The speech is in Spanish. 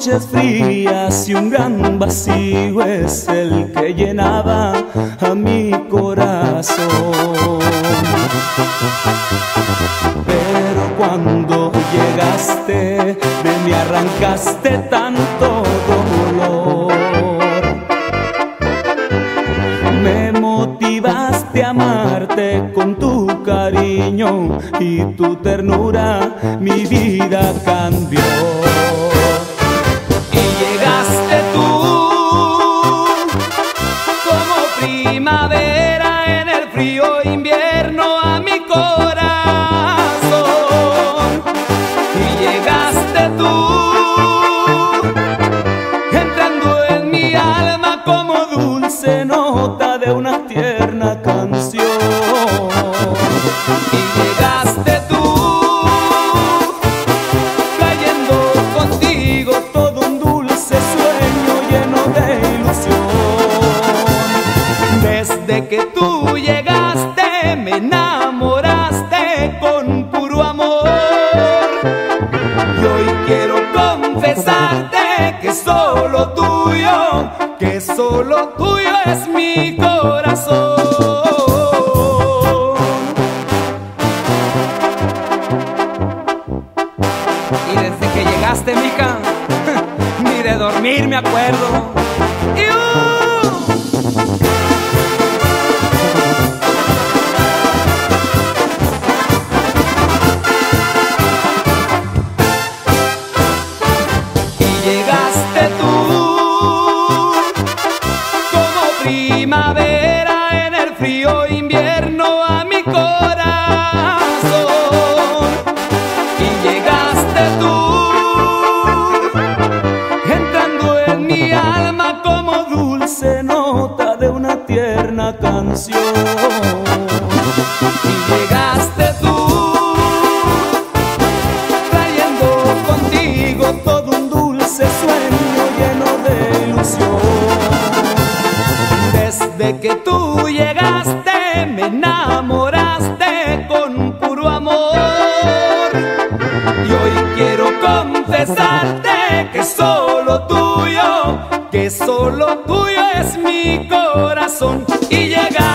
noches frías y un gran vacío es el que llenaba a mi corazón. Pero cuando llegaste de mí arrancaste tanto dolor. Me motivaste a amarte con tu cariño y tu ternura, mi vida cambió. De una tierna canción. Y llegaste tú, trayendo contigo todo un dulce sueño lleno de ilusión. Desde que tú llegaste me enamoraste con puro amor. Y hoy quiero confesarte que solo tuyo, que solo tuyo es mi corazón. Y desde que llegaste, mija, ni de dormir me acuerdo. Tierna canción. Y llegaste tú trayendo contigo todo un dulce sueño lleno de ilusión. Desde que tú llegaste me enamoraste con puro amor. Y hoy quiero confesarte que solo tuyo, que solo tuyo es mi corazón. Y llegaste tú